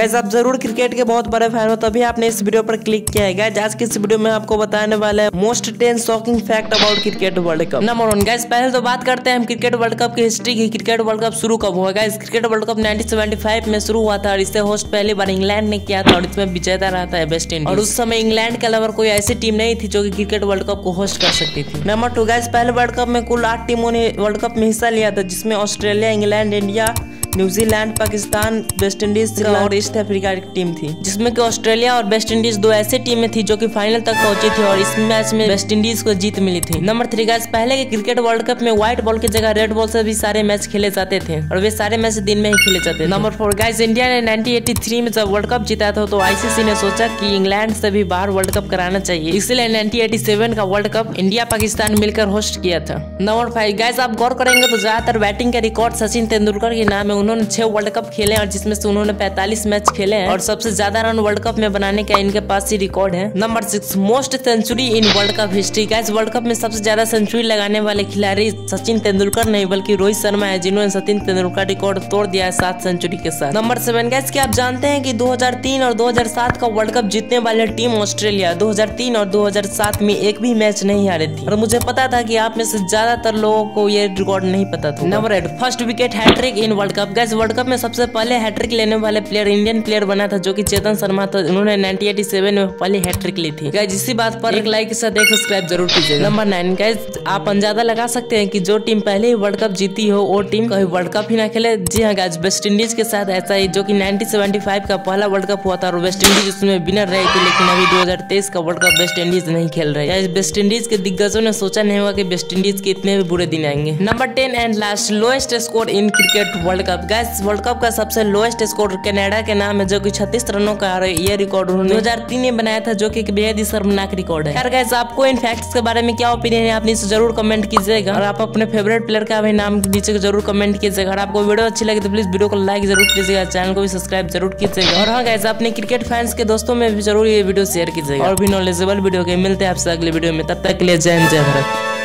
Gas आप ज़रूर cricket के बहुत बड़े फ़ैन हो, तभी आपने इस वीडियो पर क्लिक किया है गैस आज की इस वीडियो में आपको बताने वाले हैं most ten shocking fact about cricket world cup number one guess पहले तो बात करते हैं हम क्रिकेट वर्ल्ड कप की हिस्ट्री की। क्रिकेट वर्ल्ड कप शुरू कब हुआ गैस क्रिकेट वर्ल्ड कप 1975 में शुरू हुआ था और इसे होस्ट पहली बार इंग्लैंड ने किया था और इसमें विजेता रहा था वेस्ट इंडीज और उस समय इंग्लैंड के अलावा कोई ऐसी टीम नहीं थी जो कि क्रिकेट वर्ल्ड कप को होस्ट कर सकती थी। नंबर टू गैस पहले वर्ल्ड कप में कुल आठ टीमों ने वर्ल्ड कप में हिस्सा लिया था, जिसमें Australia England India New Zealand Pakistan West Indies और ईस्ट अफ्रीका की टीम थी जिसमें कि ऑस्ट्रेलिया और वेस्ट इंडीज दो ऐसी टीमें थी जो कि फाइनल तक पहुँची थी और इस मैच में वेस्ट इंडीज को जीत मिली थी। नंबर थ्री गैस पहले के क्रिकेट वर्ल्ड कप में व्हाइट बॉल की जगह रेड बॉल से भी सारे मैच खेले जाते थे और वे सारे मैच दिन में ही खेले जाते थे। नंबर फोर गैस इंडिया ने नाइनटीन में जब वर्ल्ड कप जीता था तो आईसीसी ने सोचा की इंग्लैंड से भी बाहर वर्ल्ड कप कराना चाहिए। इसलिए नाइनटीन का वर्ल्ड कप इंडिया पाकिस्तान मिलकर होस्ट किया था। नंबर फाइव गैस आप गौर करेंगे तो ज़्यादातर बैटिंग का रिकॉर्ड सचिन तेंदुलकर के नाम है उन्होंने छह वर्ल्ड कप खेले और जिसमें से उन्होंने 45 मैच खेले हैं। और सबसे ज़्यादा रन वर्ल्ड कप में बनाने का इनके पास ही रिकॉर्ड है। Number six most century in world cup history guess world cup में सबसे ज़्यादा सेंचुरी लगाने वाले खिलाड़ी सचिन तेंदुलकर नहीं, बल्कि रोहित शर्मा है, जिन्होंने सचिन तेंदुलकर रिकॉर्ड तोड़ दिया है सात सेंचुरी के साथ। नंबर सेवन गैस क्या आप जानते हैं कि 2003 और 2007 का वर्ल्ड कप जीतने वाले टीम ऑस्ट्रेलिया 2003 और 2007 में एक भी मैच नहीं हारे थी। और मुझे पता था कि आप में से ज़्यादातर लोगों को ये रिकॉर्ड नहीं पता था। Number eight first wicket hat trick in world cup guess world cup में सबसे पहले हैट्रिक लेने वाले प्लेयर इंडियन प्लेयर बना था जो कि चेतन शर्मा था। उन्होंने 1987 में पहले हैट्रिक ली थी। गाइस इसी बात पर एक लाइक के साथ एक सब्सक्राइब ज़रूर कीजिए नंबर नाइन गाइस आप अंदाज़ा लगा सकते हैं कि जो टीम पहले ही वर्ल्ड कप जीती हो वो टीम कभी वर्ल्ड कप ही ना खेले। जी हाँ गाइस वेस्ट इंडीज के साथ ऐसा ही जो की नाइनटीन का पहला वर्ल्ड कप हुआ था और वेस्ट इंडीज उसमें विनर रही थी लेकिन अभी दो हज़ार तेईस का वर्ल्ड कप वेस्ट इंडीज नहीं खेल रहे। वेस्ट इंडीज के दिग्गजों ने सोचा नहीं हुआ की वेस्ट इंडीज के इतने भी बुरे दिन आएँगे। Number ten and last lowest score in cricket world cup guess world cup का सबसे लोएस्ट स्कोर कनाडा के नाम है, जो कि छत्तीस रनों का ये रिकॉर्ड उन्होंने। दो हज़ार तीन में बनाया था, जो कि बेहद ही शर्मनाक रिकॉर्ड है। गैस आपको इन फैक्ट्स के बारे में क्या ओपिनियन है, आप नीचे ज़रूर कमेंट कीजिएगा। और आप अपने फेवरेट प्लेयर का भी नाम नीचे ज़रूर कमेंट कीजिएगा। अगर आपको वीडियो अच्छी लगी तो प्लीज़ वीडियो को लाइक ज़रूर कीजिएगा चैनल को भी सब्सक्राइब ज़रूर कीजिएगा। और हाँ गैस अपने क्रिकेट फैंस के दोस्तों में भी ज़रूर ये वीडियो शेयर कीजिएगा। और भी नॉलेजेबल वीडियो के मिलते हैं आपसे अगले वीडियो में, तब तक के लिए जय जय भारत।